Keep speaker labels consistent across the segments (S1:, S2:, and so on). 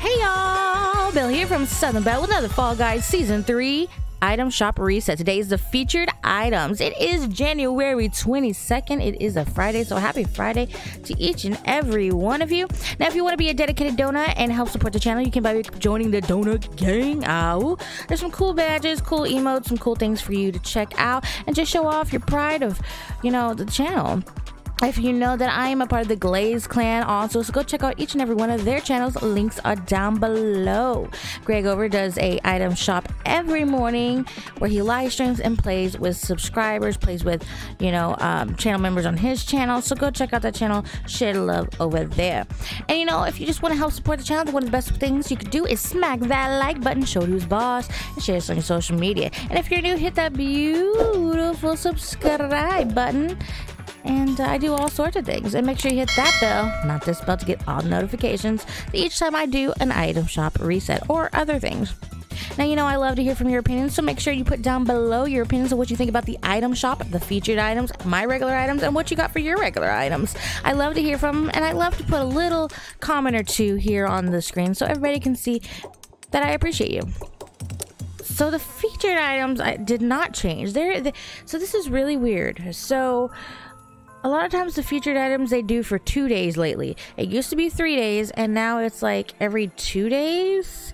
S1: Hey y'all, Bell here from Southern Bell with another Fall Guys Season 3 item shop reset. Today is the featured items. It is January 22nd. It is a Friday, so happy Friday to each and every one of you. Now, if you want to be a dedicated donut and help support the channel, you can by joining the donut gang. Ow. There's some cool badges, cool emotes, some cool things for you to check out and just show off your pride of, you know, the channel if you know that I am a part of the Glazed clan also, so go check out each and every one of their channels. Links are down below. Greg Over does a item shop every morning where he live streams and plays with subscribers, plays with, you know, um, channel members on his channel. So go check out that channel, share love over there. And you know, if you just want to help support the channel, one of the best things you could do is smack that like button, show who's boss, and share us on your social media. And if you're new, hit that beautiful subscribe button and uh, I do all sorts of things. And make sure you hit that bell, not this bell, to get all notifications each time I do an item shop reset or other things. Now, you know, I love to hear from your opinions, so make sure you put down below your opinions of what you think about the item shop, the featured items, my regular items, and what you got for your regular items. I love to hear from them, and I love to put a little comment or two here on the screen so everybody can see that I appreciate you. So the featured items I did not change. There, so this is really weird. So a lot of times the featured items they do for two days lately. It used to be three days and now it's like every two days.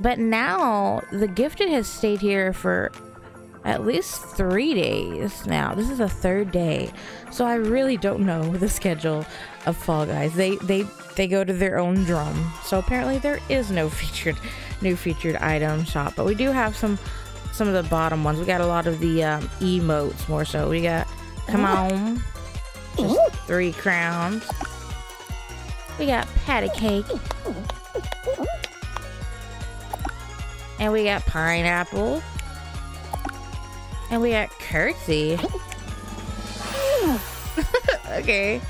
S1: But now the gifted has stayed here for at least three days now. This is the third day. So I really don't know the schedule of Fall Guys. They they they go to their own drum. So apparently there is no featured new featured item shop. But we do have some some of the bottom ones. We got a lot of the um, emotes more so. We got come on three crowns. We got patty cake. And we got pineapple. And we got curtsy. okay.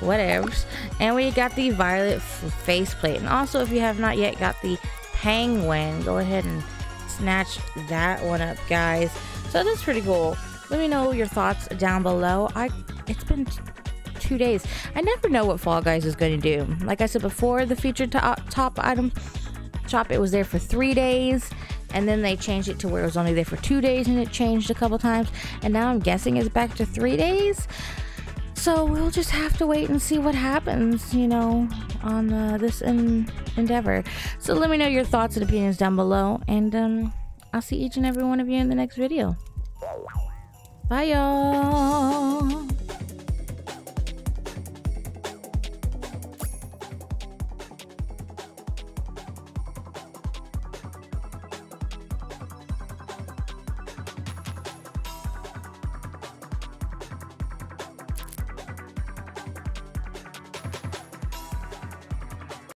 S1: Whatever. And we got the violet faceplate. And also, if you have not yet got the penguin, go ahead and snatch that one up, guys. So that's pretty cool. Let me know your thoughts down below. I it's been two days. I never know what Fall Guys is going to do. Like I said before, the featured top, top item shop, it was there for three days. And then they changed it to where it was only there for two days and it changed a couple times. And now I'm guessing it's back to three days. So we'll just have to wait and see what happens, you know, on uh, this endeavor. So let me know your thoughts and opinions down below. And um, I'll see each and every one of you in the next video. Bye, y'all.